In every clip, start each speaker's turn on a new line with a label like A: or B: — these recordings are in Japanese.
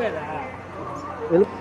A: 未来。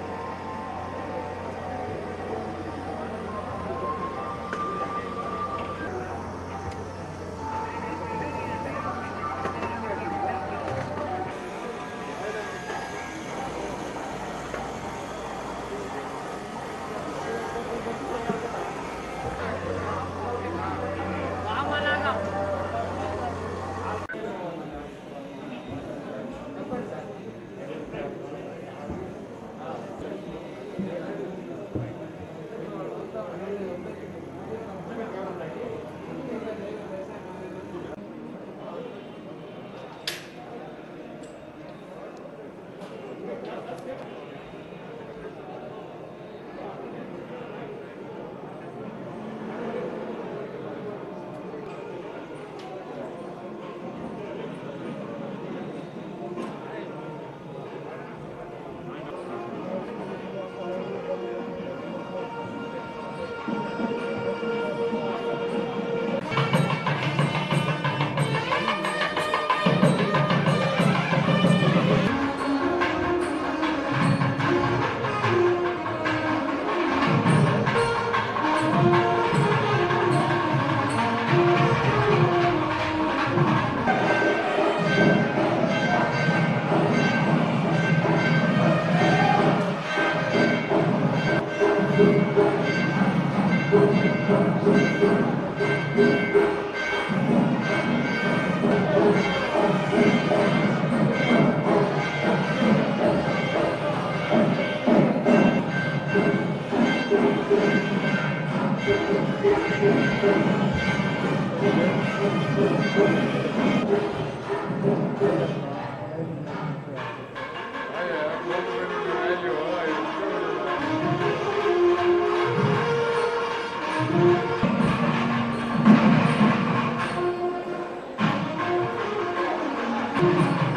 B: Thank you. Thank you.